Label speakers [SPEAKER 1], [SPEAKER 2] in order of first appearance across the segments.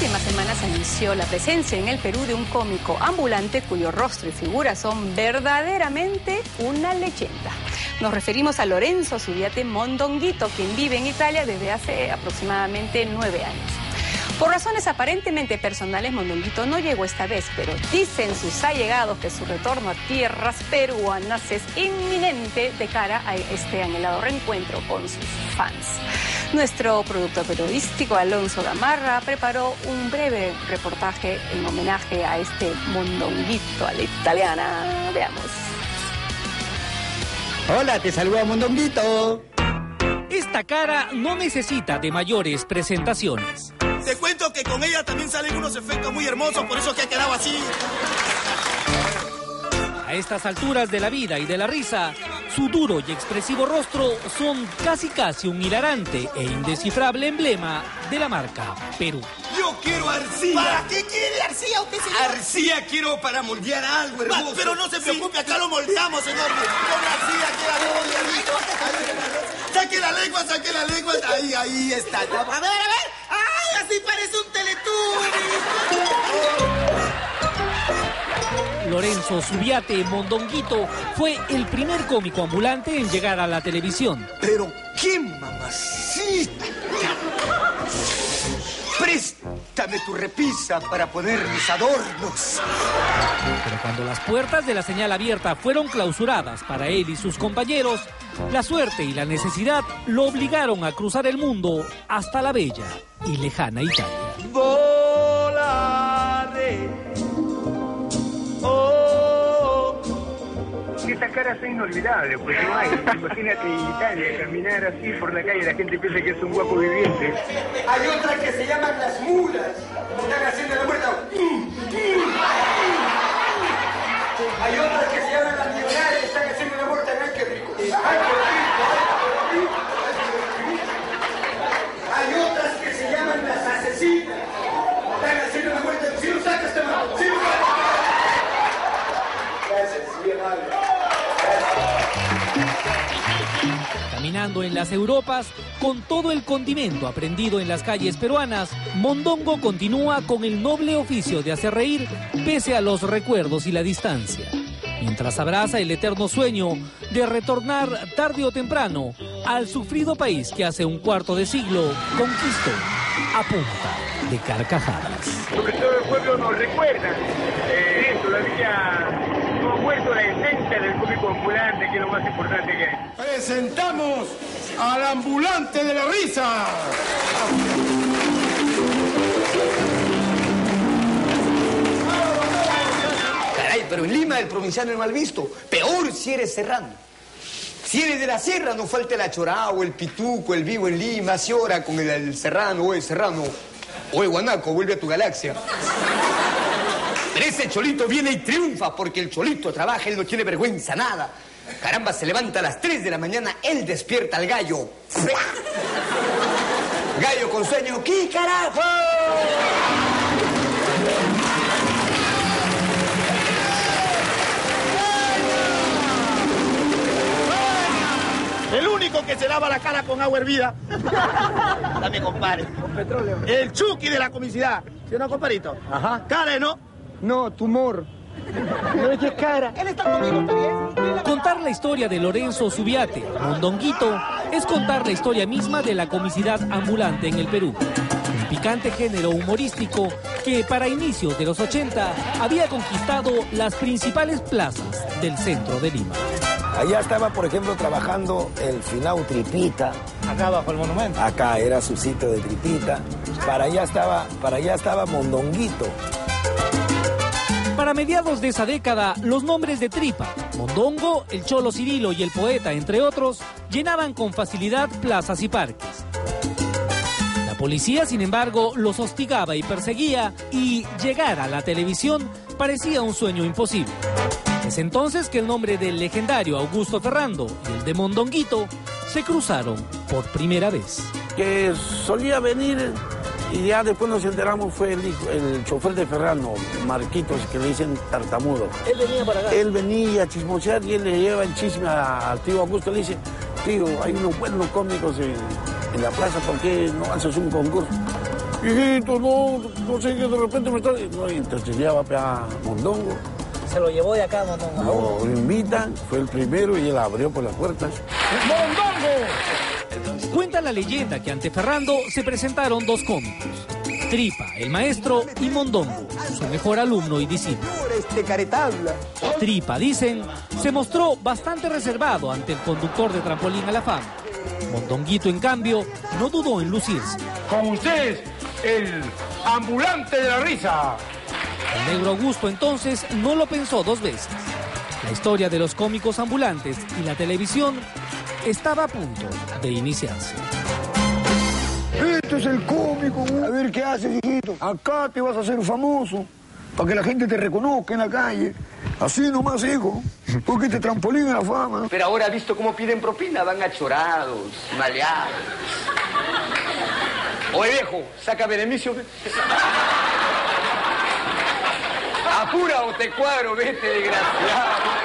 [SPEAKER 1] última semana se anunció la presencia en el Perú de un cómico ambulante cuyo rostro y figura son verdaderamente una leyenda. Nos referimos a Lorenzo Zubiate Mondonguito, quien vive en Italia desde hace aproximadamente nueve años. Por razones aparentemente personales, Mondonguito no llegó esta vez, pero dicen sus allegados que su retorno a tierras peruanas es inminente de cara a este anhelado reencuentro con sus fans. Nuestro productor periodístico Alonso Gamarra preparó un breve reportaje en homenaje a este mondonguito a la italiana. Veamos.
[SPEAKER 2] Hola, te saluda Mondonguito.
[SPEAKER 3] Esta cara no necesita de mayores presentaciones.
[SPEAKER 4] Te cuento que con ella también salen unos efectos muy hermosos, por eso que ha quedado así.
[SPEAKER 3] A estas alturas de la vida y de la risa, su duro y expresivo rostro son casi casi un hilarante e indescifrable emblema de la marca Perú.
[SPEAKER 4] Yo quiero arcilla.
[SPEAKER 5] ¿Para qué quiere arcilla usted, señor?
[SPEAKER 4] Arcilla quiero para moldear algo hermoso. pero no se preocupe, acá lo moldeamos, señor. Con arcilla todo Saque la lengua, saque la lengua. Ahí, ahí está.
[SPEAKER 5] A ver, a ver. ¡Ay, así parece un teletubby!
[SPEAKER 3] Lorenzo Subiate Mondonguito fue el primer cómico ambulante en llegar a la televisión.
[SPEAKER 4] Pero qué mamacita. Préstame tu repisa para poner mis adornos.
[SPEAKER 3] Pero cuando las puertas de la señal abierta fueron clausuradas para él y sus compañeros, la suerte y la necesidad lo obligaron a cruzar el mundo hasta la bella y lejana Italia.
[SPEAKER 4] Volaré.
[SPEAKER 6] Esta cara es inolvidable, pues no hay. Imagínate Italia, caminar así por la calle, la gente piensa que es un guapo viviente.
[SPEAKER 4] Hay otras que se llaman las mulas. Están haciendo la muerta. Hay otras que
[SPEAKER 3] En las Europas, con todo el condimento aprendido en las calles peruanas, Mondongo continúa con el noble oficio de hacer reír pese a los recuerdos y la distancia. Mientras abraza el eterno sueño de retornar tarde o temprano al sufrido país que hace un cuarto de siglo conquistó a punta de carcajadas.
[SPEAKER 6] Lo que todo el pueblo nos recuerda. Eh, la esencia del ambulante, que es lo más importante que.
[SPEAKER 4] Presentamos al ambulante de la risa.
[SPEAKER 2] Caray, pero en Lima el provinciano es mal visto. Peor si eres serrano. Si eres de la sierra, no falta el achorao, el pituco, el vivo en Lima, si ora con el, serrano, o el serrano, o el guanaco, vuelve a tu galaxia. Pero ese cholito viene y triunfa porque el cholito trabaja, él no tiene vergüenza, nada. Caramba, se levanta a las 3 de la mañana, él despierta al gallo. ¡Fla! Gallo con sueño, ¿qué carajo?
[SPEAKER 4] El único que se lava la cara con agua hervida. Dame, compadre. Con petróleo. El Chucky de la comicidad. ¿Sí o no, compadrito? Ajá. Cara, ¿no?
[SPEAKER 6] No, tumor.
[SPEAKER 4] No es que cara.
[SPEAKER 5] Él está conmigo, ¿está bien?
[SPEAKER 3] Contar la historia de Lorenzo Subiate, Mondonguito, es contar la historia misma de la comicidad ambulante en el Perú. Un picante género humorístico que para inicios de los 80 había conquistado las principales plazas del centro de Lima.
[SPEAKER 7] Allá estaba, por ejemplo, trabajando el Finau Tripita.
[SPEAKER 6] Acá bajo el monumento.
[SPEAKER 7] Acá era su sitio de Tripita. Para allá estaba, para allá estaba Mondonguito.
[SPEAKER 3] Para mediados de esa década, los nombres de Tripa, Mondongo, el Cholo Cirilo y el Poeta, entre otros, llenaban con facilidad plazas y parques. La policía, sin embargo, los hostigaba y perseguía y llegar a la televisión parecía un sueño imposible. Es entonces que el nombre del legendario Augusto Ferrando y el de Mondonguito se cruzaron por primera vez.
[SPEAKER 8] que solía venir y ya después nos enteramos fue el, el chofer de Ferrano, Marquitos, que le dicen tartamudo.
[SPEAKER 5] Él venía para acá.
[SPEAKER 8] Él venía a chismosear y él le lleva el chisme al tío Augusto. Le dice, tío, hay unos buenos cómicos en, en la plaza, ¿por qué no haces un concurso? hijito, no, no sé que de repente me está... No, entonces lleva a Mondongo.
[SPEAKER 5] Se lo llevó de acá, Mondongo.
[SPEAKER 8] Lo invitan, fue el primero y él abrió por las puertas.
[SPEAKER 3] Cuenta la leyenda que ante Ferrando se presentaron dos cómicos. Tripa, el maestro, y Mondongo, su mejor alumno y discípulo. Tripa, dicen, se mostró bastante reservado ante el conductor de Trampolín a la Fama. Mondonguito, en cambio, no dudó en lucirse.
[SPEAKER 6] Con ustedes, el ambulante de la risa.
[SPEAKER 3] El negro Augusto entonces no lo pensó dos veces. La historia de los cómicos ambulantes y la televisión estaba a punto de iniciarse.
[SPEAKER 7] Este es el cómico. A ver qué haces, hijito. Acá te vas a hacer famoso. Para que la gente te reconozca en la calle. Así nomás, hijo. Porque te trampolín a la fama.
[SPEAKER 2] Pero ahora ha visto cómo piden propina, van achorados, maleados. Oye, viejo, saca beneficio. Apura o te cuadro, vete, desgraciado.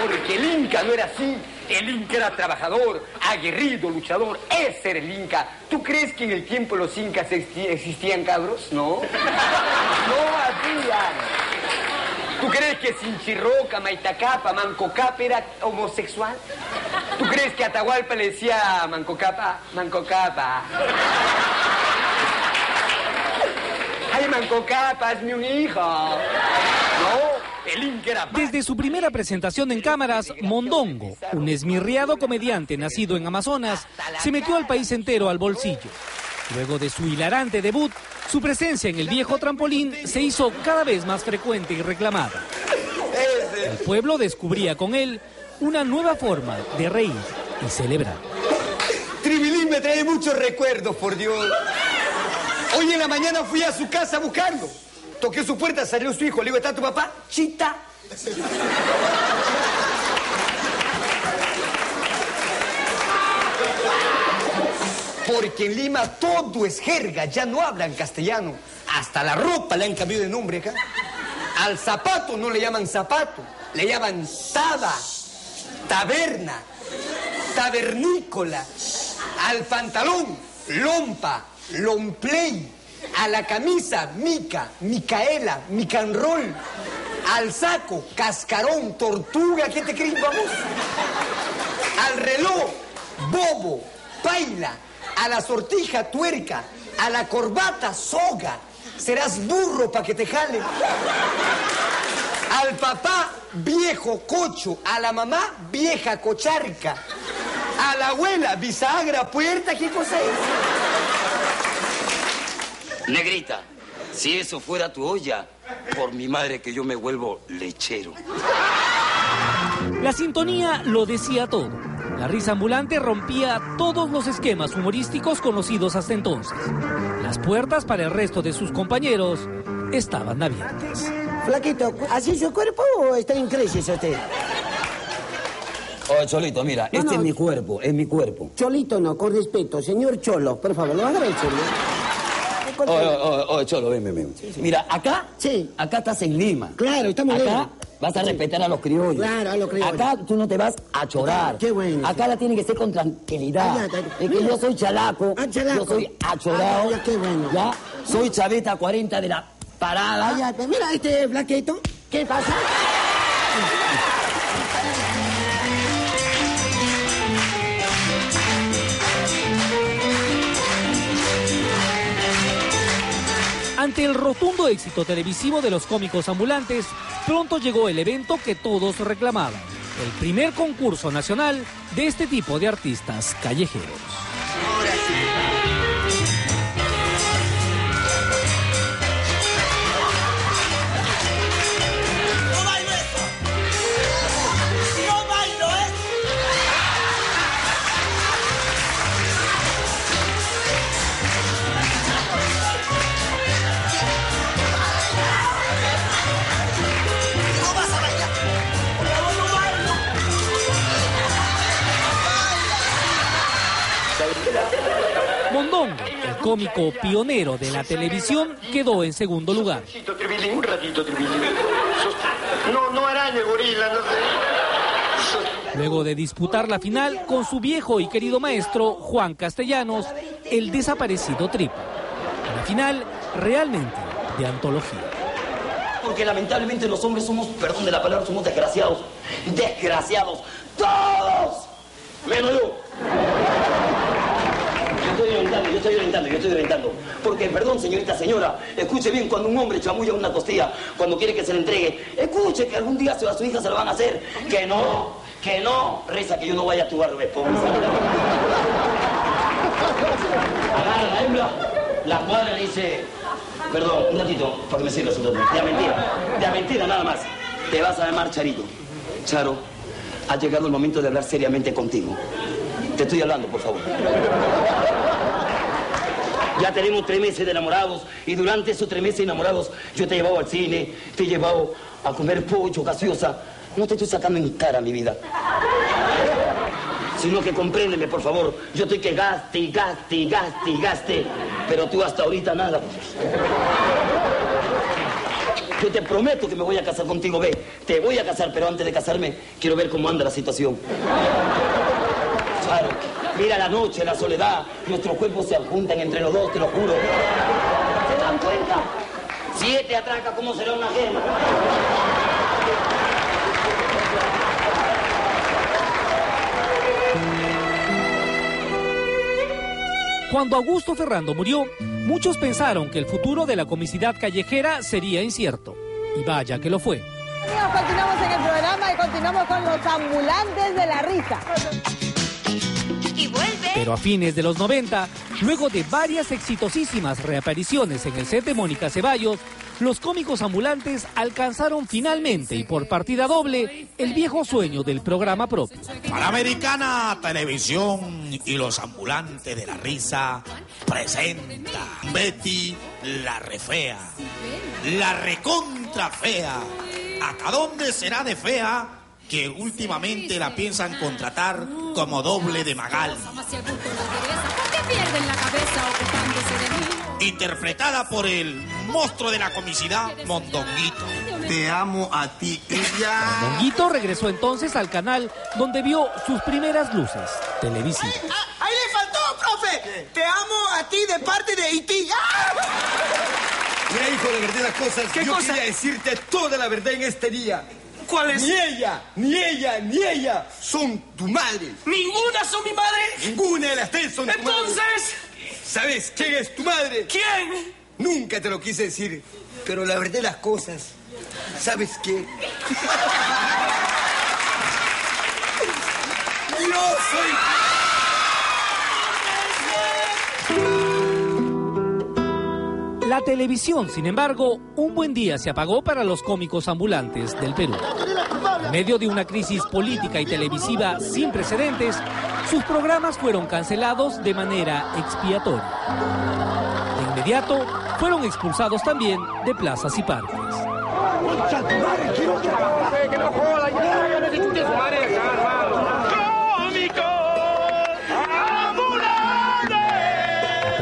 [SPEAKER 2] Porque el Inca no era así. El Inca era trabajador, aguerrido, luchador. Ese era el Inca. ¿Tú crees que en el tiempo los Incas existían cabros? No. No habían. ¿Tú crees que Sinchirroca, Maitacapa, Mancocapa era homosexual? ¿Tú crees que Atahualpa le decía Mancocapa? Mancocapa. Ay, Mancocapa, hazme un hijo. No.
[SPEAKER 3] Desde su primera presentación en cámaras, Mondongo, un esmirriado comediante nacido en Amazonas, se metió al país entero al bolsillo. Luego de su hilarante debut, su presencia en el viejo trampolín se hizo cada vez más frecuente y reclamada. El pueblo descubría con él una nueva forma de reír y celebrar.
[SPEAKER 2] Tribilín me trae muchos recuerdos, por Dios. Hoy en la mañana fui a su casa a buscarlo. Toqué su puerta, salió su hijo. Le digo, ¿está tu papá? Chita. Porque en Lima todo es jerga, ya no hablan castellano. Hasta la ropa le han cambiado de nombre acá. Al zapato no le llaman zapato, le llaman taba, taberna, tabernícola. Al pantalón, lompa, lomplay. A la camisa, mica, micaela, micanrol. Al saco, cascarón, tortuga, ¿qué te crees, vamos? Al reloj, bobo, paila. A la sortija, tuerca. A la corbata, soga. Serás burro para que te jale. Al papá, viejo cocho. A la mamá, vieja cocharca. A la abuela, bisagra, puerta, ¿qué cosa es?
[SPEAKER 9] Negrita, si eso fuera tu olla, por mi madre que yo me vuelvo lechero.
[SPEAKER 3] La sintonía lo decía todo. La risa ambulante rompía todos los esquemas humorísticos conocidos hasta entonces. Las puertas para el resto de sus compañeros estaban abiertas.
[SPEAKER 5] Flaquito, ¿así su cuerpo o está en crisis usted?
[SPEAKER 9] Oye, Cholito, mira,
[SPEAKER 5] No,
[SPEAKER 9] este
[SPEAKER 5] no.
[SPEAKER 9] es mi cuerpo, es mi cuerpo.
[SPEAKER 5] Cholito no, con respeto. Señor Cholo, por favor, lo agradezco.
[SPEAKER 9] Oye, oye, oye, oye, Cholo, ven, ven, ven. Mira, acá,
[SPEAKER 5] Sí.
[SPEAKER 9] acá estás en Lima.
[SPEAKER 5] Claro, estamos
[SPEAKER 9] Acá
[SPEAKER 5] Lima.
[SPEAKER 9] vas a respetar a los criollos.
[SPEAKER 5] Claro, a los criollos.
[SPEAKER 9] Acá tú no te vas a chorar.
[SPEAKER 5] Qué bueno.
[SPEAKER 9] Acá la tiene que ser con tranquilidad.
[SPEAKER 5] Ya.
[SPEAKER 9] Es que yo soy chalaco.
[SPEAKER 5] Ah, chalaco.
[SPEAKER 9] Yo soy achorado.
[SPEAKER 5] Ya, qué bueno.
[SPEAKER 9] Ya, soy chaveta 40 de la parada.
[SPEAKER 5] Pues mira este flaquito. ¿Qué pasa?
[SPEAKER 3] El rotundo éxito televisivo de los cómicos ambulantes, pronto llegó el evento que todos reclamaban, el primer concurso nacional de este tipo de artistas callejeros.
[SPEAKER 5] ¡No
[SPEAKER 3] cómico pionero de la televisión, quedó en segundo lugar.
[SPEAKER 2] un ratito. No, no araña, gorila, no sé.
[SPEAKER 3] Luego de disputar la final con su viejo y querido maestro Juan Castellanos, el desaparecido Tripa. Una final realmente de antología.
[SPEAKER 9] Porque lamentablemente los hombres somos, perdón de la palabra, somos desgraciados. Desgraciados. Todos. Menos yo. Yo estoy estoy orientando, yo estoy orientando. Porque, perdón, señorita, señora, escuche bien cuando un hombre chamulla una costilla, cuando quiere que se le entregue, escuche que algún día a su hija se lo van a hacer. Que no, que no. Reza que yo no vaya a tu barbe, Agarra la hembra, la cuadra le dice, perdón, un ratito, porque me sirve su De mentira, de mentira nada más. Te vas a llamar Charito. Charo, ha llegado el momento de hablar seriamente contigo. Te estoy hablando, por favor. Ya tenemos tres meses de enamorados y durante esos tres meses de enamorados yo te he llevado al cine, te he llevado a comer pollo, gaseosa. No te estoy sacando en cara, mi vida. Sino que compréndeme, por favor. Yo estoy que gaste y gaste gaste gaste, pero tú hasta ahorita nada. Yo te prometo que me voy a casar contigo, ve. Te voy a casar, pero antes de casarme quiero ver cómo anda la situación. Claro. Mira la noche, la soledad, nuestros cuerpos se juntan entre los dos, te lo juro. ¿Se dan cuenta? Siete atraca, ¿cómo será una gema?
[SPEAKER 3] Cuando Augusto Ferrando murió, muchos pensaron que el futuro de la comicidad callejera sería incierto. Y vaya que lo fue.
[SPEAKER 10] Amigos, continuamos en el programa y continuamos con los ambulantes de la risa.
[SPEAKER 3] Pero a fines de los 90, luego de varias exitosísimas reapariciones en el set de Mónica Ceballos, los cómicos ambulantes alcanzaron finalmente y por partida doble el viejo sueño del programa propio.
[SPEAKER 11] Panamericana Televisión y los ambulantes de la risa presenta Betty la refea, la recontra fea. ¿Hasta dónde será de fea que últimamente la piensan contratar como doble de Magal? la. Interpretada por el monstruo de la comicidad, Mondonguito.
[SPEAKER 2] Te amo a ti ella.
[SPEAKER 3] Mondonguito regresó entonces al canal donde vio sus primeras luces televisivas.
[SPEAKER 5] Ah, ¡Ahí le faltó, profe! Te amo a ti de parte de Iti. ¡Ah!
[SPEAKER 2] Mira, hijo, la verdad de las cosas.
[SPEAKER 5] ¿Qué
[SPEAKER 2] yo
[SPEAKER 5] cosa?
[SPEAKER 2] quería decirte toda la verdad en este día.
[SPEAKER 5] ¿Cuál es?
[SPEAKER 2] Ni ella, ni ella, ni ella son tu madre.
[SPEAKER 5] ¿Ninguna son mi madre?
[SPEAKER 2] Ninguna de las tres son tu madre.
[SPEAKER 5] Entonces,
[SPEAKER 2] ¿Sabes quién es tu madre?
[SPEAKER 5] ¿quién?
[SPEAKER 2] Nunca te lo quise decir, pero la verdad de las cosas, ¿sabes qué? Yo soy...
[SPEAKER 3] La televisión, sin embargo, un buen día se apagó para los cómicos ambulantes del Perú. En medio de una crisis política y televisiva sin precedentes, sus programas fueron cancelados de manera expiatoria. De inmediato, fueron expulsados también de plazas y parques.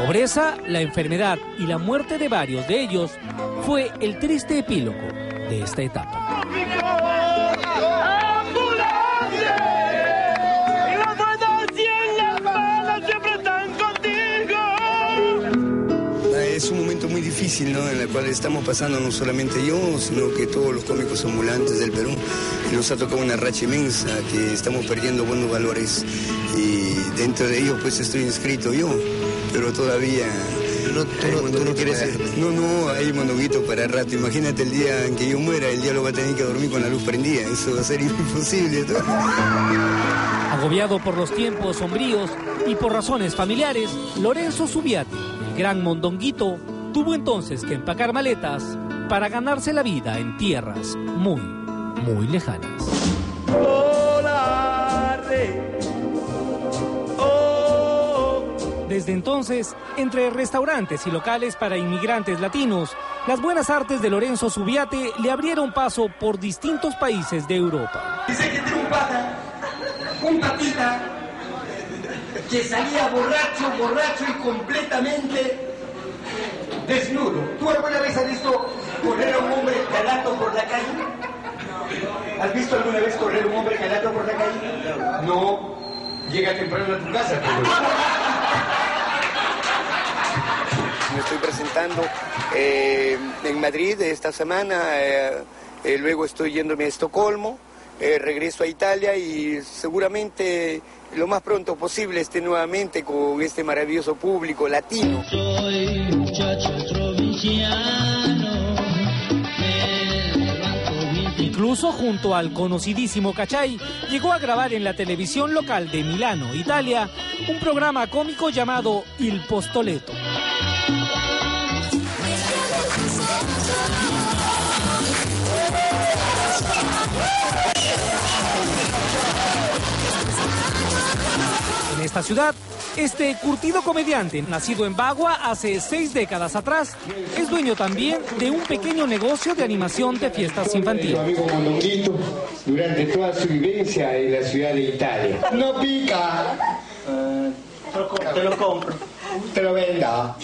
[SPEAKER 3] Pobreza, la enfermedad y la muerte de varios de ellos fue el triste epílogo de esta etapa.
[SPEAKER 2] Es un momento muy difícil, ¿no? En el cual estamos pasando no solamente yo, sino que todos los cómicos ambulantes del Perú. Nos ha tocado una racha inmensa, que estamos perdiendo buenos valores. Y dentro de ellos, pues estoy inscrito yo, pero todavía. No, tú, no, quieres No, no, hay para rato. Imagínate el día en que yo muera, el día lo va a tener que dormir con la luz prendida. Eso va a ser imposible.
[SPEAKER 3] Agobiado por los tiempos sombríos y por razones familiares, Lorenzo Subiati, el gran mondonguito, tuvo entonces que empacar maletas para ganarse la vida en tierras muy, muy lejanas. Desde entonces, entre restaurantes y locales para inmigrantes latinos, las buenas artes de Lorenzo Subiate le abrieron paso por distintos países de Europa.
[SPEAKER 12] Dice que tiene un pata, un patita, que salía borracho, borracho y completamente desnudo. ¿Tú alguna vez has visto correr a un hombre calato por la calle? ¿Has visto alguna vez correr a un hombre calato por la calle? No. Llega temprano a tu casa, pero...
[SPEAKER 2] Me estoy presentando. eh, en Madrid esta semana, eh, eh, luego estoy yéndome a Estocolmo, eh, regreso a Italia y seguramente lo más pronto posible esté nuevamente con este maravilloso público latino.
[SPEAKER 3] Incluso junto al conocidísimo Cachay, llegó a grabar en la televisión local de Milano, Italia, un programa cómico llamado Il Postoleto. Esta ciudad, este curtido comediante, nacido en Bagua hace seis décadas atrás, es dueño también de un pequeño negocio de animación de fiestas infantiles.
[SPEAKER 13] durante toda su vivencia en la ciudad de Italia. No pica. te lo compro. Te lo venda.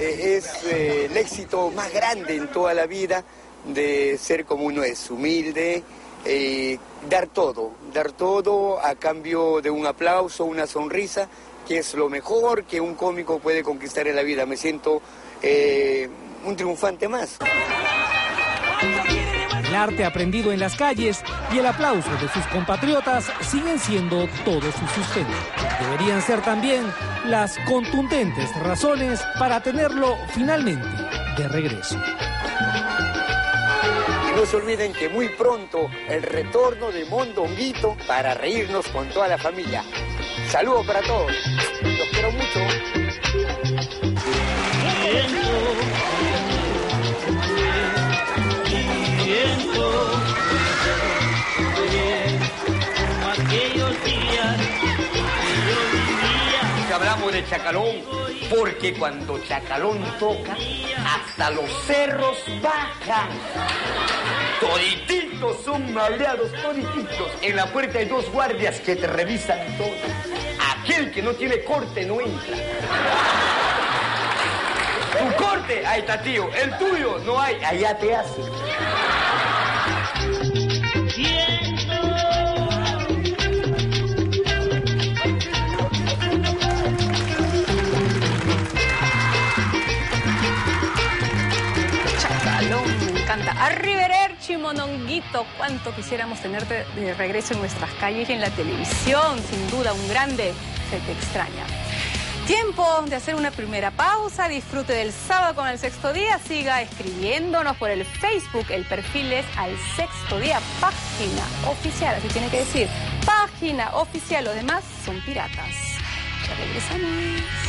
[SPEAKER 2] Eh, es eh, el éxito más grande en toda la vida de ser como uno es, humilde, eh, dar todo, dar todo a cambio de un aplauso, una sonrisa, que es lo mejor que un cómico puede conquistar en la vida. Me siento eh, un triunfante más.
[SPEAKER 3] El arte aprendido en las calles y el aplauso de sus compatriotas siguen siendo todo su sustento. Deberían ser también las contundentes razones para tenerlo finalmente de regreso.
[SPEAKER 2] Se olviden que muy pronto el retorno de Mondonguito para reírnos con toda la familia. Saludos para todos. Los quiero mucho.
[SPEAKER 14] Chacalón, porque cuando Chacalón toca, hasta los cerros bajan. Todititos son maleados, todititos. En la puerta hay dos guardias que te revisan todo. Aquel que no tiene corte no entra. Tu corte, ahí está tío. El tuyo no hay, allá te hace.
[SPEAKER 1] Mononguito. Cuánto quisiéramos tenerte de regreso en nuestras calles y en la televisión. Sin duda, un grande. Se te extraña. Tiempo de hacer una primera pausa. Disfrute del sábado con el sexto día. Siga escribiéndonos por el Facebook. El perfil es al sexto día, página oficial. Así tiene que decir, página oficial. Los demás son piratas. Ya regresamos.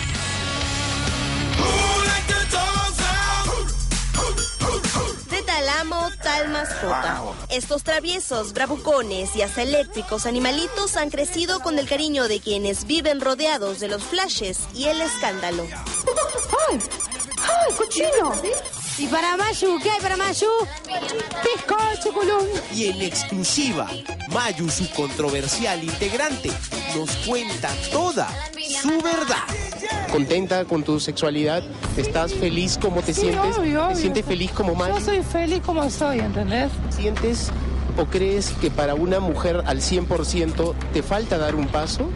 [SPEAKER 15] Amo, tal mascota. Estos traviesos, bravucones y hasta eléctricos animalitos han crecido con el cariño de quienes viven rodeados de los flashes y el escándalo.
[SPEAKER 10] ¡Ay! ¡Ay, cochino! ¿Y para Mayu? ¿Qué hay para Mayu? Bizcocho, culón.
[SPEAKER 16] Y en exclusiva, Mayu, su controversial integrante, nos cuenta toda su verdad.
[SPEAKER 17] ¿Contenta con tu sexualidad? ¿Estás feliz como te
[SPEAKER 10] Sí,
[SPEAKER 17] sientes?
[SPEAKER 10] obvio, obvio.
[SPEAKER 17] ¿Te sientes feliz como Mayu?
[SPEAKER 10] Yo soy feliz como soy, ¿entendés?
[SPEAKER 17] ¿Sientes o crees que para una mujer al 100% te falta dar un paso?